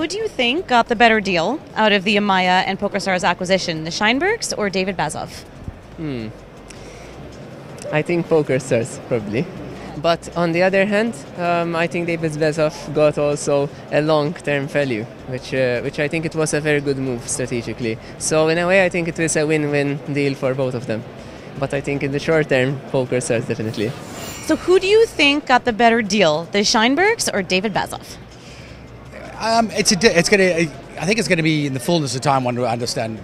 who do you think got the better deal out of the Amaya and PokerStars acquisition, the Scheinbergs or David Baazov? Hmm. I think PokerStars, probably. But on the other hand, um, I think David Baazov got also a long-term value, which uh, which I think it was a very good move strategically. So in a way, I think it was a win-win deal for both of them. But I think in the short term, PokerStars definitely. So who do you think got the better deal, the Scheinbergs or David Baazov? Um, it's a, it's to. I think it's going to be in the fullness of time one to understand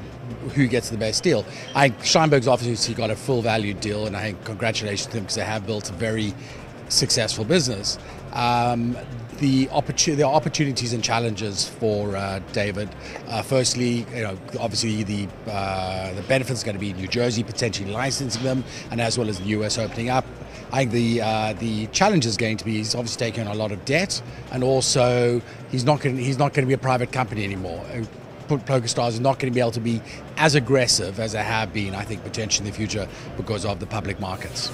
who gets the best deal. I think Scheinberg's obviously got a full value deal, and I think congratulations to them because they have built a very successful business. Um, the, opportu- the opportunities and challenges for uh, David. Uh, firstly, you know, obviously the uh, the benefits are going to be New Jersey potentially licensing them, and as well as the US opening up. I think the uh, the challenge is going to be he's obviously taking on a lot of debt, and also he's not going he's not going to be a private company anymore. PokerStars is not going to be able to be as aggressive as they have been, I think, potentially in the future because of the public markets.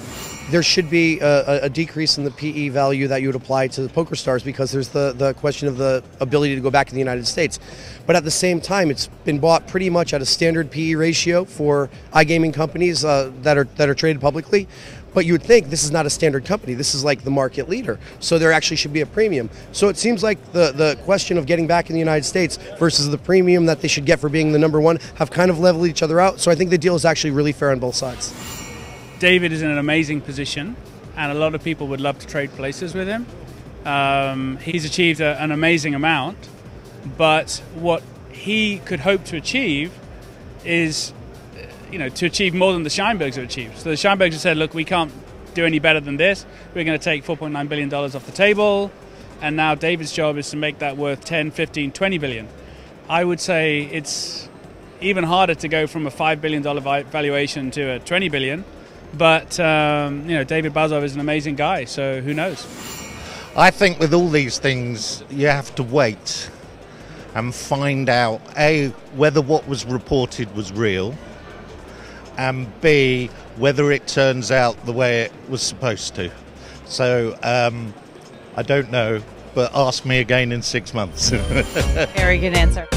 There should be a, a decrease in the PE value that you would apply to the PokerStars because there's the, the question of the ability to go back to the United States. But at the same time, it's been bought pretty much at a standard PE ratio for iGaming companies uh, that are that are traded publicly. But you would think this is not a standard company. This is like the market leader. So there actually should be a premium. So it seems like the, the question of getting back in the United States versus the premium that they should get for being the number one have kind of leveled each other out. So I think the deal is actually really fair on both sides. David is in an amazing position, and a lot of people would love to trade places with him. Um, he's achieved a, an amazing amount, but what he could hope to achieve is you know, to achieve more than the Scheinbergs have achieved. So the Scheinbergs have said, look, we can't do any better than this. We're going to take $4.9 billion off the table. And now David's job is to make that worth 10, 15, 20 billion. I would say it's even harder to go from a $5 billion valuation to a 20 billion. But, um, you know, David Baazov is an amazing guy, so who knows? I think with all these things, you have to wait and find out, A, whether what was reported was real and B, whether it turns out the way it was supposed to. So um, I don't know, but ask me again in six months. Very good answer.